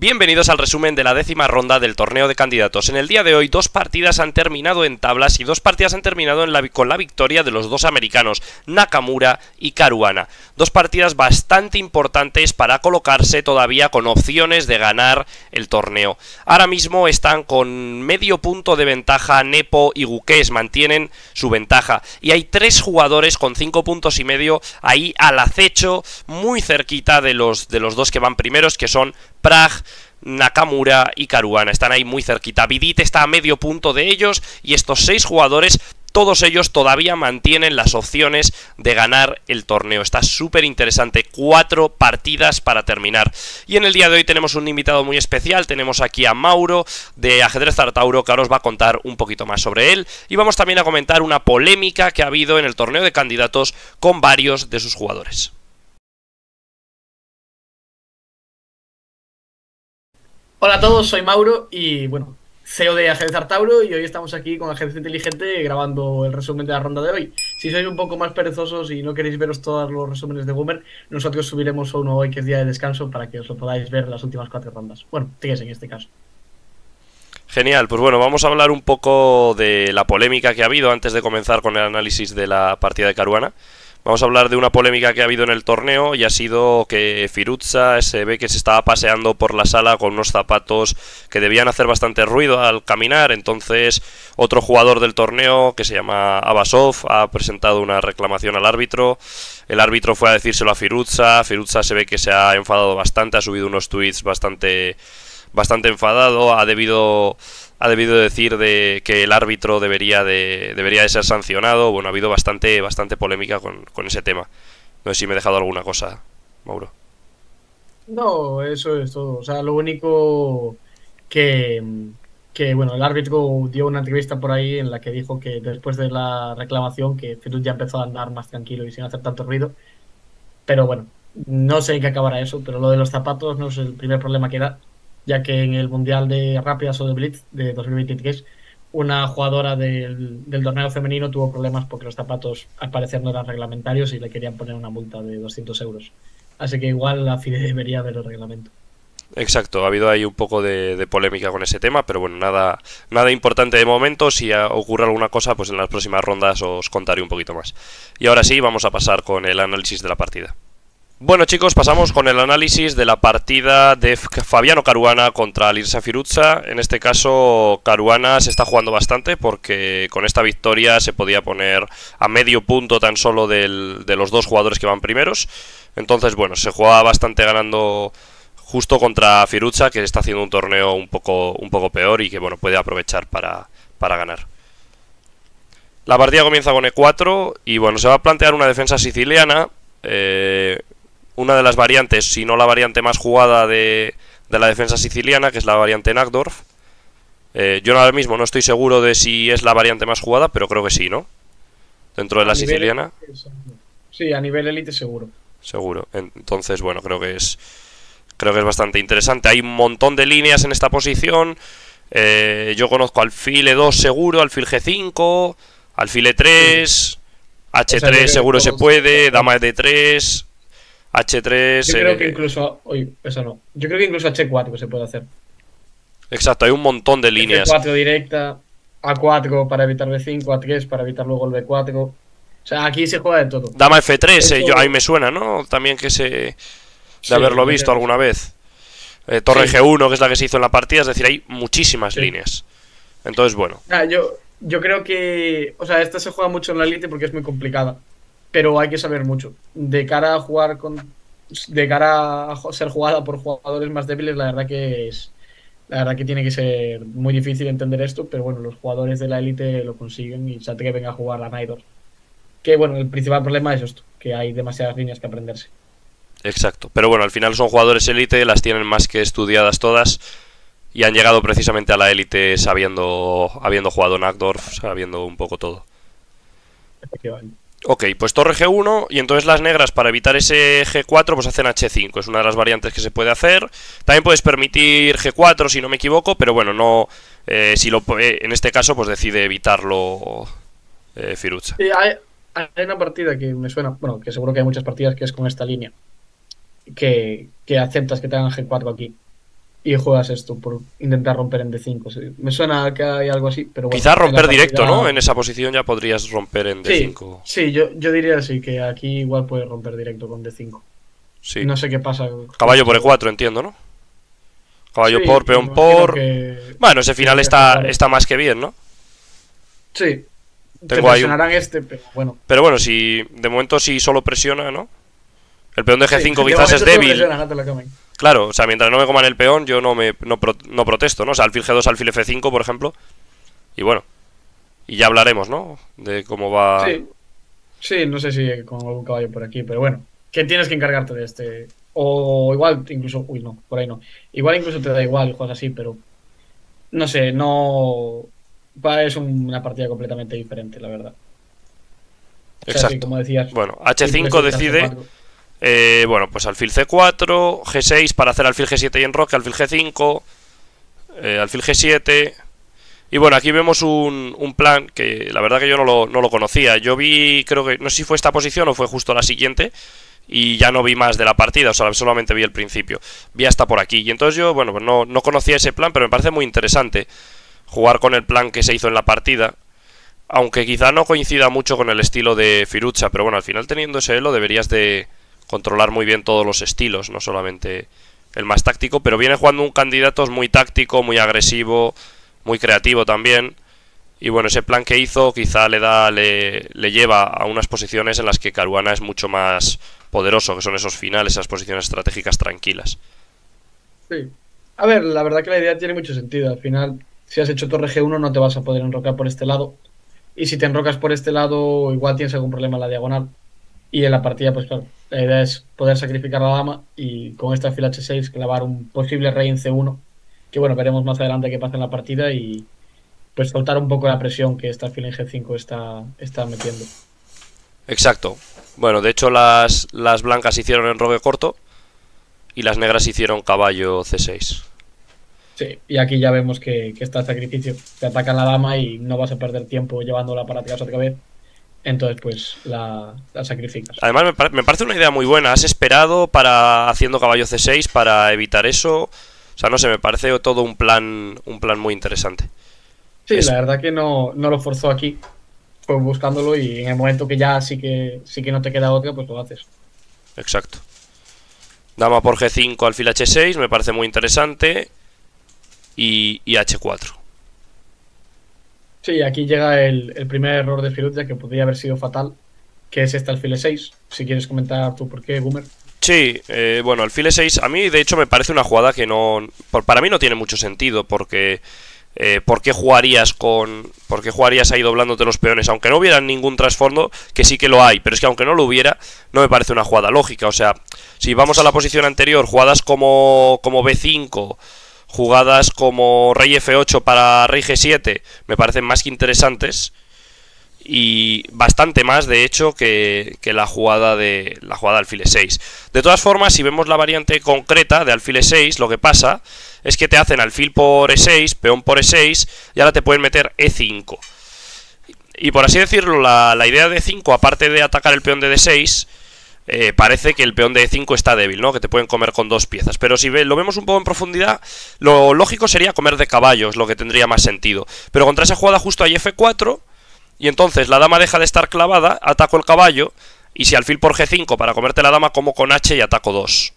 Bienvenidos al resumen de la décima ronda del torneo de candidatos. En el día de hoy, dos partidas han terminado en tablas y dos partidas han terminado con la victoria de los dos americanos, Nakamura y Caruana. Dos partidas bastante importantes para colocarse todavía con opciones de ganar el torneo. Ahora mismo están con medio punto de ventaja Nepo y Guques, mantienen su ventaja. Y hay tres jugadores con cinco puntos y medio ahí al acecho, muy cerquita de los, de los dos que van primeros, que son Prag, Nakamura y Caruana. Están ahí muy cerquita. Vidit está a medio punto de ellos y estos seis jugadores todos ellos todavía mantienen las opciones de ganar el torneo. Está súper interesante. Cuatro partidas para terminar. Y en el día de hoy tenemos un invitado muy especial. Tenemos aquí a Mauro de Ajedrez Artauro que ahora os va a contar un poquito más sobre él. Y vamos también a comentar una polémica que ha habido en el torneo de candidatos con varios de sus jugadores. Hola a todos, soy Mauro y bueno, CEO de Ajedrez Artauro y hoy estamos aquí con Ajedrez Inteligente grabando el resumen de la ronda de hoy. Si sois un poco más perezosos y no queréis veros todos los resúmenes de Boomer, nosotros subiremos uno hoy que es día de descanso para que os lo podáis ver las últimas cuatro rondas. Bueno, tres en este caso. Genial, pues bueno, vamos a hablar un poco de la polémica que ha habido antes de comenzar con el análisis de la partida de Caruana. Vamos a hablar de una polémica que ha habido en el torneo y ha sido que Firuzza se ve que se estaba paseando por la sala con unos zapatos que debían hacer bastante ruido al caminar. Entonces, otro jugador del torneo que se llama Abasov ha presentado una reclamación al árbitro. El árbitro fue a decírselo a Firuzza. Firuzza se ve que se ha enfadado bastante, ha subido unos tweets bastante, bastante enfadado. Ha debido ha debido decir de que el árbitro debería de, debería de ser sancionado. Bueno, ha habido bastante, bastante polémica con, ese tema. No sé si me he dejado alguna cosa, Mauro. No, eso es todo. O sea, lo único que, que, bueno, el árbitro dio una entrevista por ahí en la que dijo que después de la reclamación que Feruz ya empezó a andar más tranquilo y sin hacer tanto ruido. Pero bueno, no sé en qué acabará eso, pero lo de los zapatos no es el primer problema que da ya que en el Mundial de Rápidas o de Blitz de 2023 una jugadora del, torneo femenino tuvo problemas porque los zapatos al parecer no eran reglamentarios y le querían poner una multa de 200 euros. Así que igual la FIDE debería ver el reglamento. Exacto, ha habido ahí un poco de, polémica con ese tema, pero bueno, nada, nada importante de momento. Si ocurre alguna cosa, pues en las próximas rondas os contaré un poquito más. Y ahora sí, vamos a pasar con el análisis de la partida. Bueno chicos, pasamos con el análisis de la partida de Fabiano Caruana contra Lirsa Firuzza. En este caso, Caruana se está jugando bastante porque con esta victoria se podía poner a medio punto tan solo de los dos jugadores que van primeros. Entonces, bueno, se juega bastante ganando justo contra Firuzza, que está haciendo un torneo un poco, un poco peor y que, bueno, puede aprovechar para, para ganar. La partida comienza con E4 y, bueno, se va a plantear una defensa siciliana. Eh, una de las variantes, si no la variante más jugada de, de la defensa siciliana, que es la variante Nagdorf. Eh, yo ahora mismo no estoy seguro de si es la variante más jugada, pero creo que sí, ¿no? Dentro de la siciliana. Sí, a nivel élite seguro. Seguro. Entonces, bueno, creo que es creo que es bastante interesante. Hay un montón de líneas en esta posición. Eh, yo conozco alfil E2 seguro, alfil G5, alfil E3, H3 seguro se puede, dama D3, H3. Yo creo que incluso. Uy, eso no. Yo creo que incluso H4 se puede hacer. Exacto, hay un montón de líneas. H4 directa, A4 para evitar B5, A3 para evitar luego el B4. O sea, aquí se juega de todo. Dama F3, eh, yo, ahí me suena, ¿no? También que se. de haberlo visto alguna vez. Eh, torre G1, que es la que se hizo en la partida, es decir, hay muchísimas líneas. Entonces, bueno. Ah, yo, yo creo que. O sea, esta se juega mucho en la elite porque es muy complicada pero hay que saber mucho. De cara a jugar con. De cara a ser jugada por jugadores más débiles, la verdad que es. La verdad que tiene que ser muy difícil entender esto, pero bueno, los jugadores de la élite lo consiguen y se que venga a jugar la Nidor. Que bueno, el principal problema es esto, que hay demasiadas líneas que aprenderse. Exacto, pero bueno, al final son jugadores élite, las tienen más que estudiadas todas y han llegado precisamente a la élite sabiendo, habiendo jugado Nagdorf, sabiendo un poco todo. Efectivamente. Ok, pues torre G1 y entonces las negras para evitar ese G4 pues hacen H5, es una de las variantes que se puede hacer. También puedes permitir G4 si no me equivoco, pero bueno, no eh, si lo eh, en este caso pues decide evitarlo eh, Firuza. hay, una partida que me suena, bueno, que seguro que hay muchas partidas que es con esta línea, que, que aceptas que te hagan G4 aquí. Y juegas esto por intentar romper en D5. Me suena que hay algo así, pero bueno. Quizás romper directo, ¿no? En esa posición ya podrías romper en D5. Sí, yo, yo diría sí, que aquí igual puedes romper directo con D5. Sí. No sé qué pasa. Caballo por E4, entiendo, ¿no? Caballo por, peón por. Bueno, ese final está, está más que bien, ¿no? Sí. Tengo ahí este, pero bueno. Pero bueno, si de momento si solo presiona, ¿no? El peón de G5 quizás es débil. Claro, o sea, mientras no me coman el peón, yo no me no, protesto, ¿no? O sea, alfil G2, alfil F5, por ejemplo. Y bueno. Y ya hablaremos, ¿no? De cómo va. Sí. Sí, no sé si con algún caballo por aquí, pero bueno. Que tienes que encargarte de este. O igual, incluso. Uy, no, por ahí no. Igual incluso te da igual juegas así, pero. No sé, no. Es una partida completamente diferente, la verdad. Exacto. como decías, bueno, H5 decide. Eh, bueno, pues alfil C4, G6 para hacer alfil G7 y enroque, alfil G5, eh, alfil G7. Y bueno, aquí vemos un, un, plan que la verdad que yo no lo, no lo conocía. Yo vi, creo que, no sé si fue esta posición o fue justo la siguiente, y ya no vi más de la partida, o sea, solamente vi el principio. Vi hasta por aquí. Y entonces yo, bueno, pues no, no conocía ese plan, pero me parece muy interesante jugar con el plan que se hizo en la partida. Aunque quizá no coincida mucho con el estilo de Firucha, pero bueno, al final teniendo ese elo deberías de controlar muy bien todos los estilos, no solamente el más táctico, pero viene jugando un candidato muy táctico, muy agresivo, muy creativo también. Y bueno, ese plan que hizo quizá le da le, le lleva a unas posiciones en las que Caruana es mucho más poderoso, que son esos finales, esas posiciones estratégicas tranquilas. Sí. A ver, la verdad que la idea tiene mucho sentido. Al final, si has hecho torre G1 no te vas a poder enrocar por este lado. Y si te enrocas por este lado, igual tienes algún problema en la diagonal. Y en la partida, pues claro, la idea es poder sacrificar la dama y con esta fila H6 clavar un posible rey en C1. Que bueno, veremos más adelante qué pasa en la partida y pues soltar un poco la presión que esta fila en G5 está, está metiendo. Exacto. Bueno, de hecho las, las blancas hicieron enroque corto y las negras hicieron caballo C6. Sí, y aquí ya vemos que, está el sacrificio. Te atacan la dama y no vas a perder tiempo llevándola para atrás otra vez. Entonces, pues la, sacrificas. Además, me, me, parece una idea muy buena. Has esperado para haciendo caballo C6 para evitar eso. O sea, no sé, me parece todo un plan, un plan muy interesante. Sí, la verdad que no, no lo forzó aquí buscándolo y en el momento que ya sí que sí que no te queda otra, pues lo haces. Exacto. Dama por G5, alfil H6, me parece muy interesante. Y, H4. Sí, aquí llega el, primer error de Firuza que podría haber sido fatal, que es este alfil E6. Si quieres comentar tú por qué, Boomer. Sí, eh, bueno, alfil E6 a mí de hecho me parece una jugada que no... Para mí no tiene mucho sentido porque eh, ¿por qué jugarías con por qué jugarías ahí doblándote los peones aunque no hubiera ningún trasfondo que sí que lo hay pero es que aunque no lo hubiera no me parece una jugada lógica o sea si vamos a la posición anterior jugadas como como B5 jugadas como rey F8 para rey G7 me parecen más que interesantes y bastante más de hecho que, que, la jugada de la jugada de alfil 6 de todas formas si vemos la variante concreta de alfil 6 lo que pasa es que te hacen alfil por E6, peón por E6 y ahora te pueden meter E5. Y por así decirlo, la, idea de 5, aparte de atacar el peón de D6, eh, parece que el peón de E5 está débil, ¿no? Que te pueden comer con dos piezas. Pero si lo vemos un poco en profundidad, lo lógico sería comer de caballos, lo que tendría más sentido. Pero contra esa jugada justo hay F4, y entonces la dama deja de estar clavada, ataco el caballo, y si alfil por G5 para comerte la dama, como con H y ataco 2.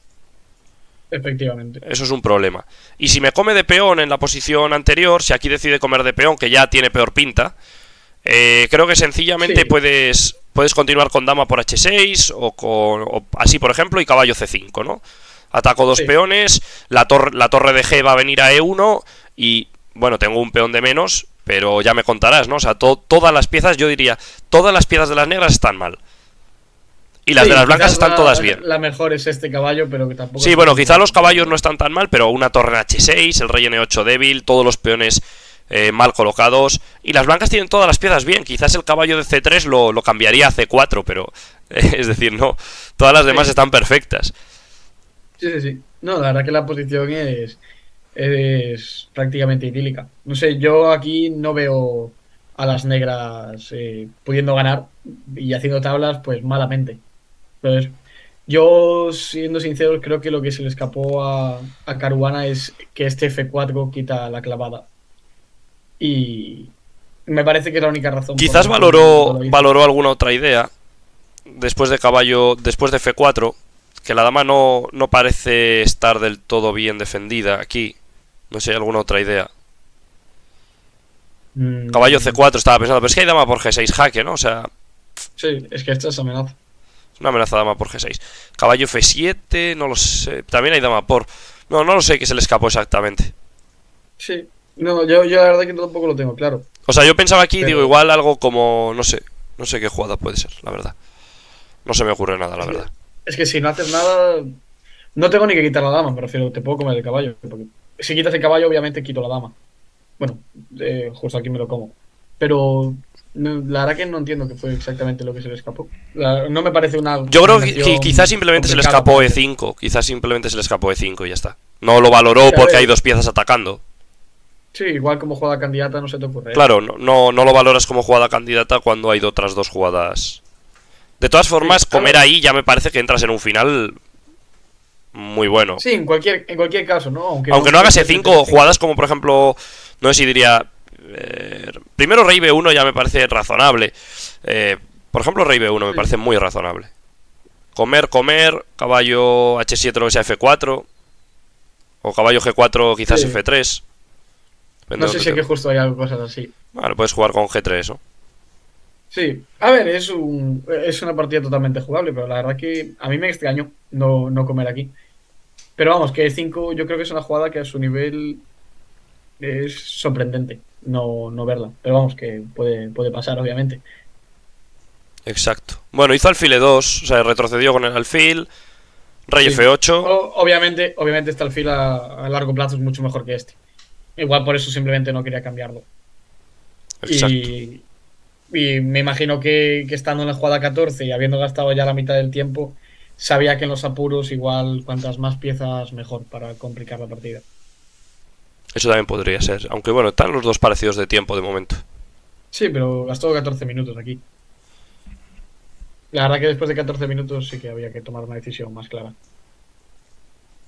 Efectivamente. Eso es un problema. Y si me come de peón en la posición anterior, si aquí decide comer de peón, que ya tiene peor pinta, eh, creo que sencillamente puedes, puedes continuar con dama por h6 o con así, por ejemplo, y caballo c5, ¿no? Ataco dos peones, la, la torre de G va a venir a e1 y, bueno, tengo un peón de menos, pero ya me contarás, ¿no? O sea, todas las piezas, yo diría, todas las piezas de las negras están mal. Y las de las blancas están todas bien. La mejor es este caballo, pero que tampoco. Sí, bueno, quizá los caballos no están tan mal, pero una torre en H6, el rey N8 débil, todos los peones eh, mal colocados. Y las blancas tienen todas las piezas bien. Quizás el caballo de C3 lo, cambiaría a C4, pero. es decir, no. Todas las demás están perfectas. Sí, sí, sí. No, la verdad que la posición es. Es prácticamente idílica. No sé, yo aquí no veo a las negras eh, pudiendo ganar y haciendo tablas, pues malamente. Entonces, Yo, siendo sincero, creo que lo que se le escapó a, a Caruana es que este F4 quita la clavada. Y me parece que es la única razón. Quizás valoró, valoró alguna otra idea después de caballo, después de F4, que la dama no, no parece estar del todo bien defendida aquí. No sé, alguna otra idea. Mm, Caballo C4 estaba pensando, pero es que hay dama por G6 jaque, ¿no? O sea, Sí, es que esta es amenaza. es una amenaza dama por G6. Caballo F7, no lo sé. También hay dama por... No, no lo sé que se le escapó exactamente. Sí. No, yo, yo la verdad que tampoco lo tengo claro. O sea, yo pensaba aquí, Pero- digo, igual algo como... No sé. No sé qué jugada puede ser, la verdad. No se me ocurre nada, la verdad. Es que si no haces nada. No tengo ni que quitar la dama, me refiero, te puedo comer el caballo. Porque si quitas el caballo, obviamente quito la dama. Bueno, eh, justo aquí me lo como. Pero no- la verdad que no entiendo qué fue exactamente lo que se le escapó. La- no me parece una. Yo creo que, que quizás simplemente se le escapó porque- E5. Quizás simplemente se le escapó E5 y ya está. No lo valoró porque ver. hay dos piezas atacando. Sí, igual como jugada candidata no se te ocurre. ¿eh? Claro, no, no, no lo valoras como jugada candidata cuando hay otras dos jugadas. De todas formas, claro. comer ahí ya me parece que entras en un final muy bueno. Sí, en cualquier, en cualquier caso, ¿no? Aunque, Aunque no hagas E5, jugadas como por ejemplo, no sé si diría... eh, primero Rey B1 ya me parece razonable. Eh, por ejemplo, Rey B1 me Sí. parece muy razonable. Comer, comer, caballo H7 lo que sea F4. O caballo G4 quizás Sí. F3. Depende No sé si es que justo hay algo, cosas así. te- Vale, puedes jugar con G3, ¿no? Sí, a ver, es, un, es una partida totalmente jugable, pero la verdad que a mí me extrañó no, no comer aquí. Pero vamos, que 5 yo creo que es una jugada que a su nivel es sorprendente no, no verla. Pero vamos, que puede, puede pasar, obviamente. Exacto. Bueno, hizo alfil E2, o sea, retrocedió con el alfil. Rey Sí. F8. O- obviamente, obviamente este alfil a, a largo plazo es mucho mejor que este. Igual por eso simplemente no quería cambiarlo. Exacto. Y, y me imagino que, que estando en la jugada 14 y habiendo gastado ya la mitad del tiempo, sabía que en los apuros igual cuantas más piezas mejor para complicar la partida. Eso también podría ser. Aunque bueno, están los dos parecidos de tiempo de momento. Sí, pero gastó 14 minutos aquí. La verdad que después de 14 minutos sí que había que tomar una decisión más clara.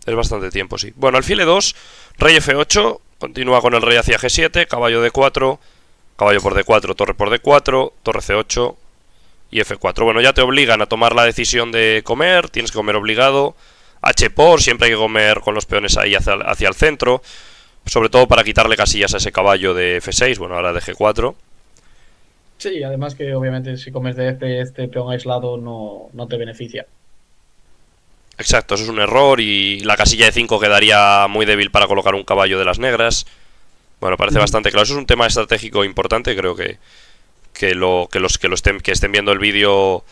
Es bastante tiempo, sí. Bueno, alfil E2, rey F8, continúa con el rey hacia G7, caballo D4, caballo por D4, torre por D4, torre C8 y F4. Bueno, ya te obligan a tomar la decisión de comer, tienes que comer obligado. H por, siempre hay que comer con los peones ahí hacia, hacia el centro. Sobre todo para quitarle casillas a ese caballo de F6, bueno, ahora de G4. Sí, además que obviamente si comes de este, este peón aislado no, no te beneficia. Exacto, eso es un error y la casilla de 5 quedaría muy débil para colocar un caballo de las negras. Bueno, parece bastante claro. Eso es un tema estratégico importante, creo que, que, lo, que los que lo estén, que estén viendo el vídeo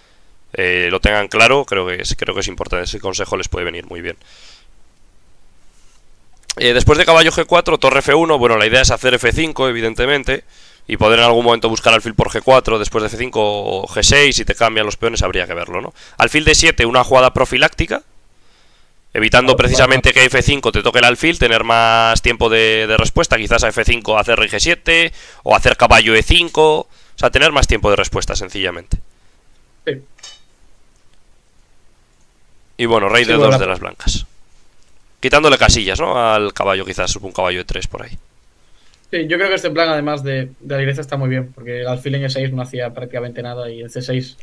eh, lo tengan claro. Creo que, es, creo que es importante. Ese consejo les puede venir muy bien. Eh, después de caballo G4, torre F1, bueno, la idea es hacer F5, evidentemente, y poder en algún momento buscar alfil por G4, después de F5 o G6, si te cambian los peones habría que verlo, ¿no? Alfil D7, una jugada profiláctica, evitando precisamente que F5 te toque el alfil, tener más tiempo de, de respuesta, quizás a F5 hacer rey G7, o hacer caballo E5, o sea, tener más tiempo de respuesta, sencillamente. Sí. Y bueno, rey Sí, de bueno, 2 la- de las blancas. Quitándole casillas, ¿no? Al caballo, quizás un caballo de 3 por ahí. Sí, yo creo que este plan, además de, de ajedrez, está muy bien, porque el alfil en E6 no hacía prácticamente nada y el C6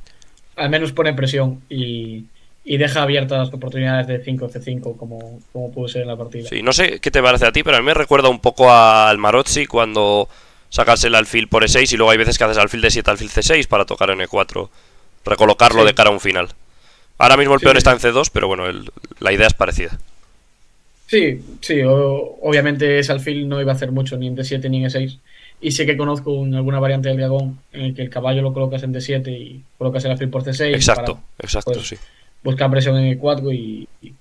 al menos pone presión y, y deja abiertas las oportunidades de 5 C5 como, como pudo ser en la partida. Sí, no sé qué te parece a ti, pero a mí me recuerda un poco al Marozzi cuando sacas el alfil por E6 y luego hay veces que haces alfil D7, alfil C6 para tocar en E4. Recolocarlo Sí. de cara a un final. Ahora mismo el Sí, peón está en C2, pero bueno, el- la idea es parecida. Sí, sí, o- obviamente ese alfil no iba a hacer mucho ni en D7 ni en E6. Y sí que conozco un- alguna variante del dragón en el que el caballo lo colocas en D7 y colocas el alfil por C6 Exacto, para exacto, pues, sí. Buscar presión en E4 y, y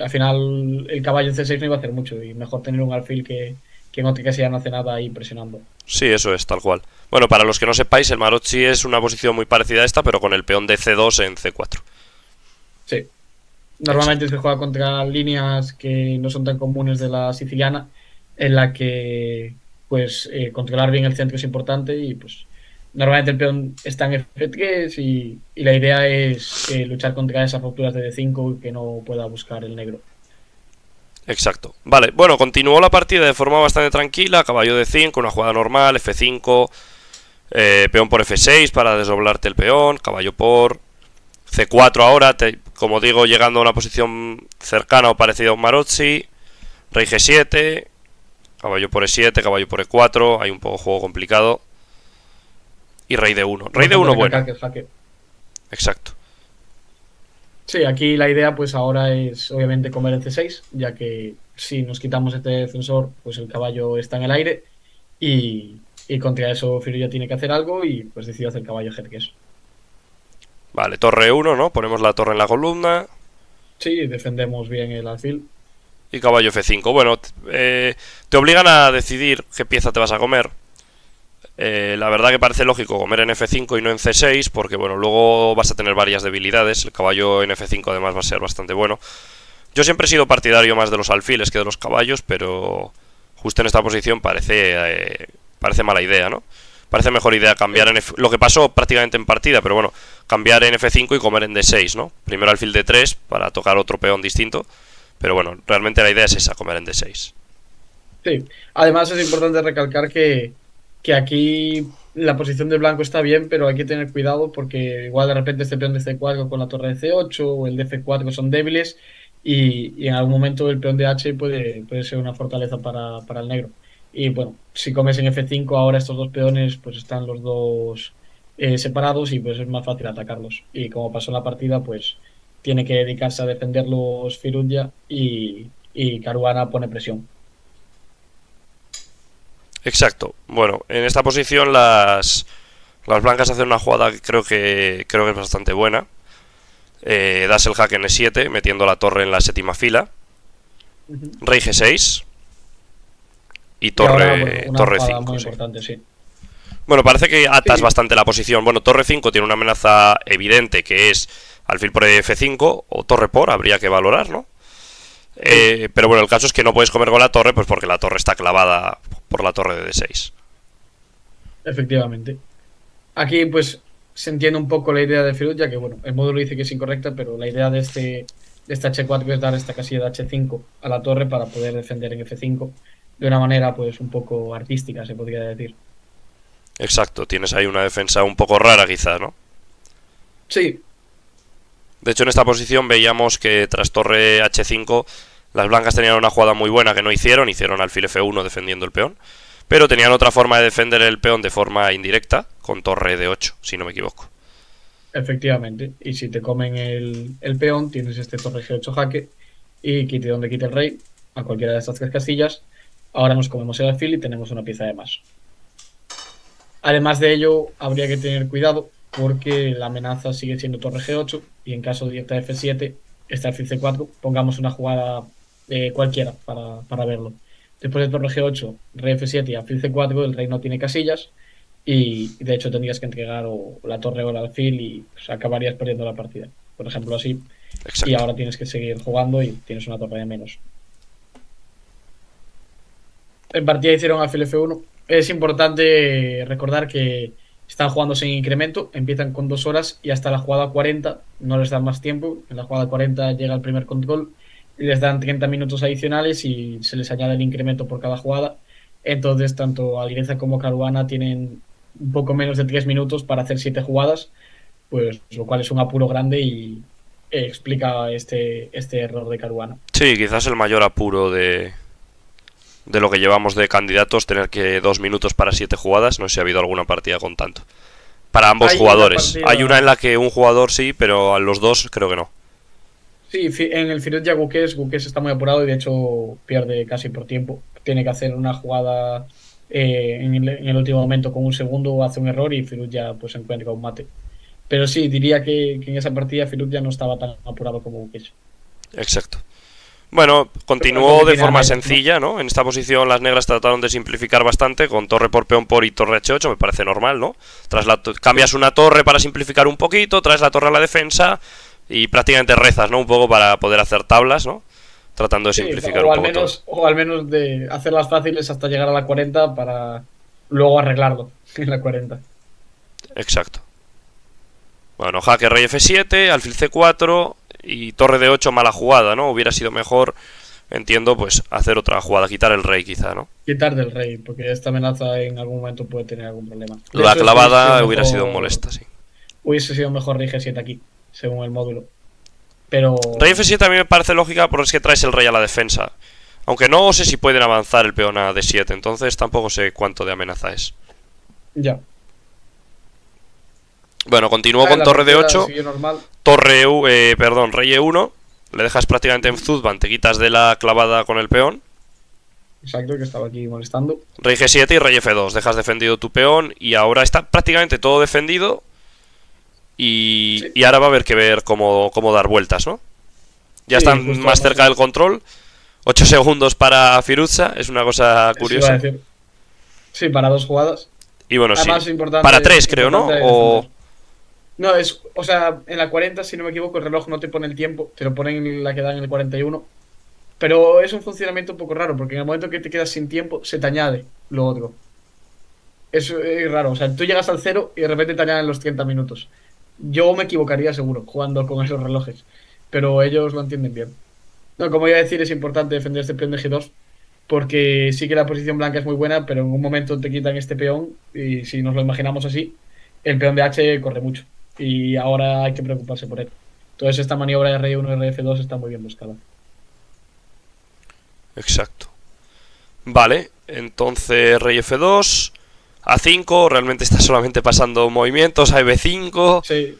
al final el caballo en C6 no iba a hacer mucho y mejor tener un alfil que, que en otra casilla no hace nada ahí presionando. Sí, eso es, tal cual. Bueno, para los que no sepáis, el Marozzi es una posición muy parecida a esta, pero con el peón de C2 en C4. Sí. Normalmente se juega contra líneas que no son tan comunes de la siciliana, en la que pues eh, controlar bien el centro es importante y pues normalmente el peón está en F3 y, la idea es eh, luchar contra esas rupturas de D5 y que no pueda buscar el negro. Exacto. Vale, bueno, continuó la partida de forma bastante tranquila. Caballo de 5, una jugada normal, F5, eh, peón por F6 para desdoblarte el peón, caballo por C4 ahora, como digo, llegando a una posición cercana o parecida a un Marozzi, rey G7, caballo por E7, caballo por E4, hay un poco juego complicado. Y rey de 1. Rey de 1 bueno. Exacto. Sí, aquí la idea pues ahora es obviamente comer el C6, ya que si nos quitamos este defensor, pues el caballo está en el aire y, contra eso Firo ya tiene que hacer algo y pues decide hacer caballo Jerkes. Vale, torre 1, ¿no? Ponemos la torre en la columna. Sí, defendemos bien el alfil. Y caballo F5. Bueno, eh, te obligan a decidir qué pieza te vas a comer. Eh, la verdad que parece lógico comer en F5 y no en C6, porque bueno, luego vas a tener varias debilidades. El caballo en F5 además va a ser bastante bueno. Yo siempre he sido partidario más de los alfiles que de los caballos, pero justo en esta posición parece, eh, parece mala idea, ¿no? Parece mejor idea cambiar en F lo que pasó prácticamente en partida, pero bueno, cambiar en F5 y comer en D6, ¿no? Primero alfil D3 para tocar otro peón distinto, pero bueno, realmente la idea es esa, comer en D6. Sí, además es importante recalcar que que aquí la posición de blanco está bien, pero hay que tener cuidado porque igual de repente este peón de C4 con la torre de C8 o el de F4 son débiles y, en algún momento el peón de H puede, puede ser una fortaleza para, el negro. Y bueno, si comes en F5 ahora estos dos peones pues están los dos eh, separados y pues es más fácil atacarlos. Y como pasó en la partida pues tiene que dedicarse a defender los y, y Caruana pone presión. Exacto. Bueno, en esta posición las, las blancas hacen una jugada que creo que, creo que es bastante buena. Eh, das el jaque en E7, metiendo la torre en la séptima fila. Rey G6. Y torre, torre 5. Bueno, parece que atas bastante la posición. Bueno, torre 5 tiene una amenaza evidente que es alfil por F5 o torre por, habría que valorar, ¿no? Eh, pero bueno, el caso es que no puedes comer con la torre, pues porque la torre está clavada por la torre de D6. Efectivamente. Aquí, pues, se entiende un poco la idea de Firut, ya que, bueno, el módulo dice que es incorrecta, pero la idea de este, de este H4 es dar esta casilla de H5 a la torre para poder defender en F5 de una manera, pues, un poco artística, se podría decir. Exacto, tienes ahí una defensa un poco rara, quizá, ¿no? Sí, de hecho, en esta posición veíamos que tras torre H5 las blancas tenían una jugada muy buena que no hicieron, hicieron alfil F1 defendiendo el peón, pero tenían otra forma de defender el peón de forma indirecta, con torre de 8, si no me equivoco. Efectivamente, y si te comen el, peón, tienes este torre G8 jaque, y quite donde quite el rey, a cualquiera de estas tres casillas, ahora nos comemos el alfil y tenemos una pieza de más. Además de ello, habría que tener cuidado porque la amenaza sigue siendo torre G8 y en caso de esta F7, esta alfil C4, pongamos una jugada eh, cualquiera para, verlo. Después de torre G8, rey F7 y alfil C4, el rey no tiene casillas y de hecho tendrías que entregar o la torre o el alfil y pues, acabarías perdiendo la partida. Por ejemplo, así. Y ahora tienes que seguir jugando y tienes una torre de menos. En partida hicieron alfil F1. Es importante recordar que están jugando sin incremento, empiezan con dos horas y hasta la jugada 40 no les dan más tiempo. En la jugada 40 llega el primer control y les dan 30 minutos adicionales y se les añade el incremento por cada jugada. Entonces, tanto Alireza como Caruana tienen un poco menos de 3 minutos para hacer 7 jugadas, pues lo cual es un apuro grande y explica este, este error de Caruana. Sí, quizás el mayor apuro de, de lo que llevamos de candidatos, tener que dos minutos para siete jugadas. No sé si ha habido alguna partida con tanto. Para ambos jugadores. Hay una en la que un jugador sí, pero a los dos creo que no. Sí, en el Firut ya Gukes, Gukes está muy apurado y de hecho pierde casi por tiempo. Tiene que hacer una jugada eh, en, el, último momento con un segundo, hace un error y Firut ya pues encuentra un mate. Pero sí, diría que, en esa partida Firut ya no estaba tan apurado como Gukes. Exacto. Bueno, continuó de forma sencilla, ¿no? En esta posición las negras trataron de simplificar bastante, con torre por peón por y torre h8, me parece normal, ¿no? Tras la cambias una torre para simplificar un poquito, traes la torre a la defensa y prácticamente rezas, ¿no? Un poco para poder hacer tablas, ¿no? Tratando de simplificar o un al Menos, O al menos de hacerlas fáciles hasta llegar a la 40 para luego arreglarlo en la 40. Exacto. Bueno, jaque rey F7, alfil C4 y torre de 8 mala jugada, ¿no? Hubiera sido mejor, entiendo, pues hacer otra jugada, quitar el rey quizá, ¿no? Quitar del rey, porque esta amenaza en algún momento puede tener algún problema. La clavada hubiera sido molesta, sí. Hubiese sido mejor rey G7 aquí, según el módulo. Pero... Rey F7 a mí me parece lógica porque es que traes el rey a la defensa. Aunque no sé si pueden avanzar el peón a D7, entonces tampoco sé cuánto de amenaza es. Ya. Bueno, continúo con torre de 8. Torre, eh, perdón, rey E1. Le dejas prácticamente en Zuzban, te quitas de la clavada con el peón. Exacto, que estaba aquí molestando. Rey G7 y rey F2. Dejas defendido tu peón y ahora está prácticamente todo defendido. Y, y ahora va a haber que ver cómo, cómo dar vueltas, ¿no? Ya están más cerca del control. 8 segundos para Firuza, es una cosa curiosa. Sí, para dos jugadas. Y bueno, sí. Para tres, creo, ¿no? O... No, es, o sea, en la 40, si no me equivoco, el reloj no te pone el tiempo, te lo pone en la que da en el 41. Pero es un funcionamiento un poco raro, porque en el momento que te quedas sin tiempo, se te añade lo otro. Es raro, o sea, tú llegas al cero y de repente te añaden los 30 minutos. Yo me equivocaría seguro jugando con esos relojes, pero ellos lo entienden bien. No, como iba a decir, es importante defender este peón de G2, porque sí que la posición blanca es muy buena, pero en un momento te quitan este peón, y si nos lo imaginamos así, el peón de H corre mucho y ahora hay que preocuparse por él. Entonces esta maniobra de rey 1 y rey F2 está muy bien buscada. Exacto. Vale, entonces rey F2, A5, realmente está solamente pasando movimientos, a B5. Sí.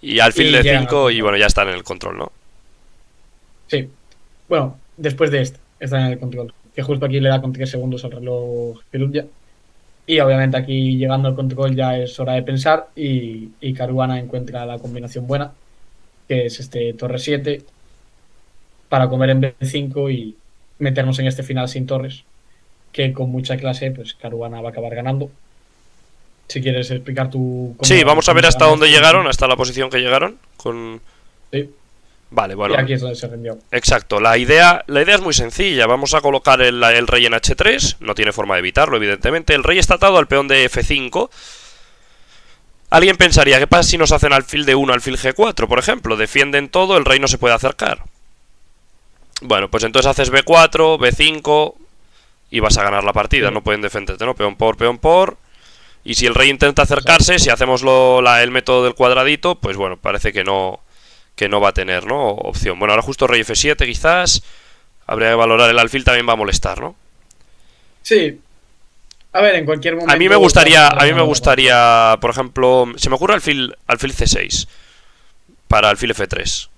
Y alfil de 5 y bueno, ya están en el control, ¿no? Sí. Bueno, después de este, están en el control. Que justo aquí le da con 3 segundos al reloj Perugia. Y obviamente aquí llegando al control ya es hora de pensar y, y Caruana encuentra la combinación buena, que es este torre 7, para comer en B5 y meternos en este final sin torres, que con mucha clase pues Caruana va a acabar ganando. Si quieres explicar tu... Sí, vamos a ver hasta dónde llegaron, hasta la posición que llegaron. Con... Sí. Vale, bueno. Y aquí es donde se rindió. Exacto. La idea, la idea es muy sencilla. Vamos a colocar el, rey en H3. No tiene forma de evitarlo, evidentemente. El rey está atado al peón de F5. Alguien pensaría, ¿qué pasa si nos hacen alfil de 1 alfil G4, por ejemplo? Defienden todo, el rey no se puede acercar. Bueno, pues entonces haces B4, B5 y vas a ganar la partida. No pueden defenderte, ¿no? Peón por, peón por. Y si el rey intenta acercarse, si hacemos el método del cuadradito, pues bueno, parece que no, que no va a tener, ¿no? Opción. Bueno, ahora justo rey F7 quizás. Habría que valorar el alfil, también va a molestar, ¿no? Sí. A ver, en cualquier momento... A mí me gustaría, a mí me gustaría, por ejemplo, se me ocurre alfil, alfil C6 para alfil F3.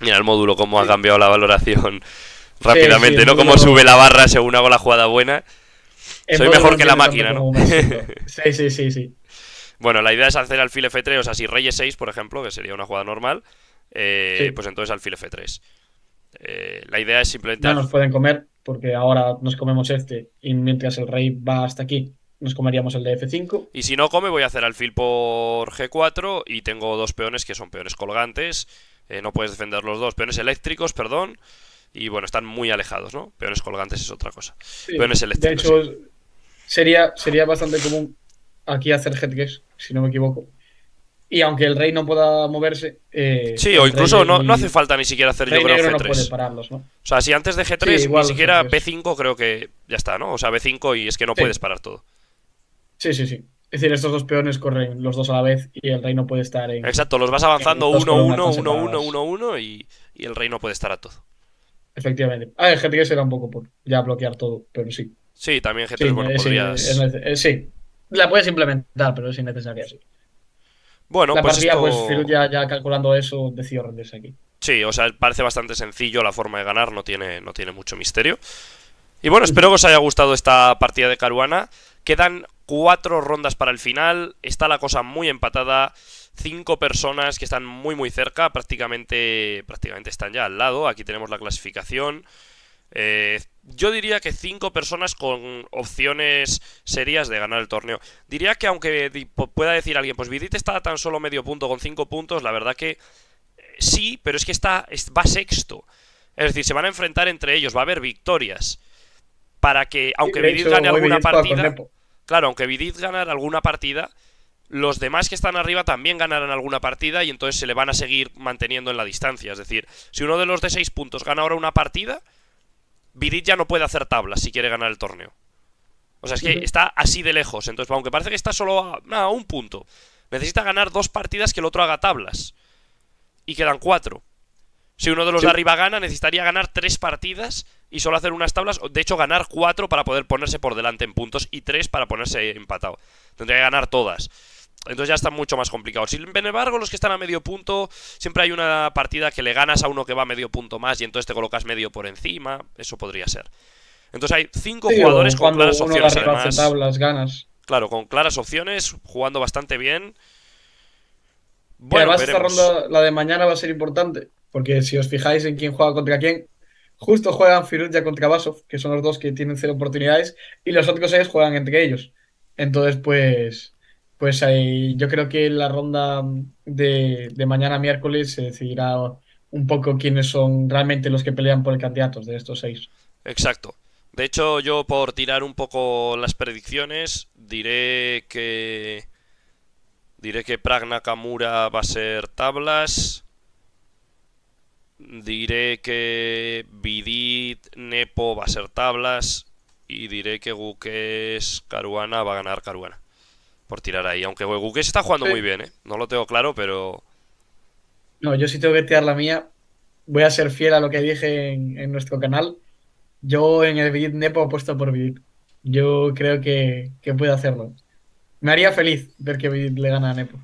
Mira el módulo cómo ha cambiado la valoración rápidamente, ¿no? Cómo sube la barra según hago la jugada buena. Soy mejor que la máquina, ¿no? sí, sí, sí, sí. Bueno, la idea es hacer alfil F3, o sea, si rey E6, por ejemplo, que sería una jugada normal, eh, pues entonces alfil F3. Eh, la idea es simplemente... No nos pueden comer, porque ahora nos comemos este, y mientras el rey va hasta aquí, nos comeríamos el de F5. Y si no come, voy a hacer alfil por G4, y tengo dos peones que son peones colgantes, eh, no puedes defender los dos, peones eléctricos, perdón, y bueno, están muy alejados, ¿no? Peones colgantes es otra cosa. peones eléctricos. De hecho, sería, sería bastante común aquí hacer headguess, si no me equivoco. Y aunque el rey no pueda moverse. Eh, sí, o incluso no, no, hace falta ni siquiera hacer yo creo G3. No puede pararlos, ¿no? O sea, si antes de G3 ni siquiera B5 creo que ya está, ¿no? O sea, B5 y es que no puedes parar todo. Sí, sí, sí. Es decir, estos dos peones corren los dos a la vez y el rey no puede estar en. Exacto, los vas avanzando 1-1, 1-1, 1-1 y, y el rey no puede estar a todo. Efectivamente. Ah, el G3 era un poco por ya bloquear todo, pero sí. Sí, también G3, bueno, podrías. sí, la puedes implementar, pero es innecesaria, sí. Bueno, la pues partida, pues ya, ya calculando eso, decidió rendirse aquí. Sí, o sea, parece bastante sencillo la forma de ganar, no tiene, no tiene mucho misterio. Y bueno, espero que os haya gustado esta partida de Caruana. Quedan cuatro rondas para el final. Está la cosa muy empatada. Cinco personas que están muy muy cerca. Prácticamente, prácticamente están ya al lado. Aquí tenemos la clasificación. Eh, yo diría que cinco personas con opciones serias de ganar el torneo. Diría que aunque pueda decir alguien, pues Vidit está tan solo medio punto con cinco puntos, la verdad que eh, sí, pero es que está, va sexto. Es decir, se van a enfrentar entre ellos, va a haber victorias. Para que, aunque Vidit gane alguna partida... claro, aunque Vidit ganara alguna partida, los demás que están arriba también ganarán alguna partida y entonces se le van a seguir manteniendo en la distancia. Es decir, si uno de los de 6 puntos gana ahora una partida, Vidit ya no puede hacer tablas si quiere ganar el torneo. O sea, es que está así de lejos. Entonces, aunque parece que está solo a, un punto, necesita ganar dos partidas que el otro haga tablas. Y quedan cuatro. Si uno de los de arriba gana, necesitaría ganar tres partidas y solo hacer unas tablas. De hecho, ganar cuatro para poder ponerse por delante en puntos y tres para ponerse empatado. Tendría que ganar todas. Entonces ya está mucho más complicado. Sin embargo, los que están a medio punto, siempre hay una partida que le ganas a uno que va a medio punto más y entonces te colocas medio por encima. Eso podría ser. Entonces hay cinco jugadores con claras opciones además. Tablas, ganas. Claro, con claras opciones, jugando bastante bien. Bueno, además esta ronda, la de mañana, va a ser importante. Porque si os fijáis en quién juega contra quién, justo juegan Firuzja contra Basov, que son los dos que tienen cero oportunidades, y los otros seis juegan entre ellos. Entonces, pues pues ahí, yo creo que la ronda de, mañana miércoles se decidirá un poco quiénes son realmente los que pelean por el candidato de estos seis. Exacto. De hecho, yo por tirar un poco las predicciones, diré que. Diré que Prag Nakamura va a ser tablas. Diré que Vidit Nepo va a ser tablas. Y diré que Gukes Caruana va a ganar Caruana por tirar ahí. Aunque Gukes está jugando muy bien, ¿eh? No lo tengo claro, pero. No, yo sí tengo que tirar la mía. Voy a ser fiel a lo que dije en, nuestro canal. Yo en el Vidit Nepo he puesto por Vidit. Yo creo que, puede hacerlo. Me haría feliz ver que Vidit le gana a Nepo.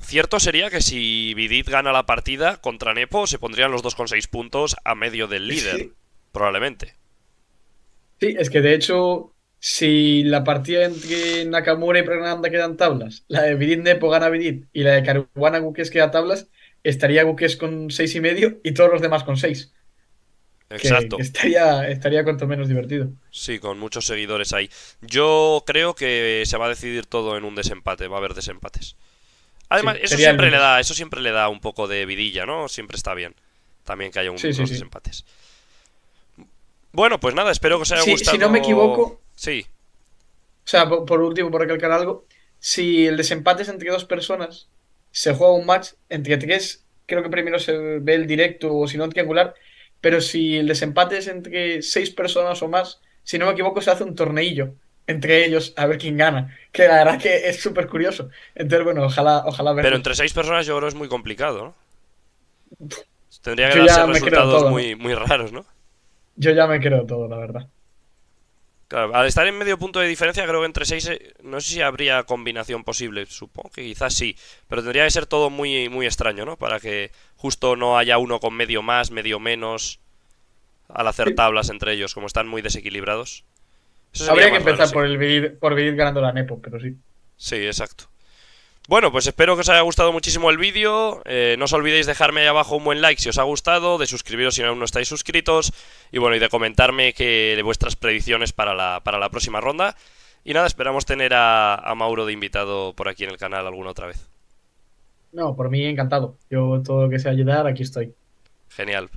Cierto sería que si Vidit gana la partida contra Nepo, se pondrían los dos con seis puntos a medio del líder. Probablemente. Sí, es que de hecho si la partida entre Nakamura y Pragnanda quedan tablas, la de Vidit Nepo gana Vidit y la de Caruana Gukes queda tablas, estaría Gukes con seis y medio y todos los demás con seis. Exacto. estaría, estaría cuanto menos divertido. Sí, con muchos seguidores ahí. Yo creo que se va a decidir todo en un desempate, va a haber desempates. Además, eso siempre le da, eso siempre le da un poco de vidilla, ¿no? Siempre está bien. También que haya un, unos desempates. Bueno, pues nada, espero que os haya gustado. Si no me equivoco, Sí. O sea, por, último, por recalcar algo, si el desempate es entre dos personas, se juega un match entre tres, creo que primero se ve el directo o si no triangular, pero si el desempate es entre seis personas o más, si no me equivoco, se hace un torneillo entre ellos a ver quién gana. Que la verdad que es súper curioso. Entonces, bueno, ojalá, ojalá Pero entre seis personas yo creo que es muy complicado, ¿no? Tendría que darse resultados muy, muy raros, ¿no? Yo ya me creo todo, la verdad. Claro, al estar en medio punto de diferencia, creo que entre seis eh, no sé si habría combinación posible. Supongo que quizás sí. Pero tendría que ser todo muy, muy extraño, ¿no? Para que justo no haya uno con medio más, medio menos. Al hacer tablas entre ellos, como están muy desequilibrados. habría que empezar por el por ganando la Nepo, pero sí. Sí, exacto. Bueno, pues espero que os haya gustado muchísimo el vídeo. Eh, no os olvidéis dejarme ahí abajo un buen like si os ha gustado, de suscribiros si aún no estáis suscritos. Y bueno, y de comentarme que, de vuestras predicciones para la, para la próxima ronda. Y nada, esperamos tener a, a Mauro de invitado por aquí en el canal alguna otra vez. No, por mí encantado. Yo todo lo que sea ayudar, aquí estoy. Genial.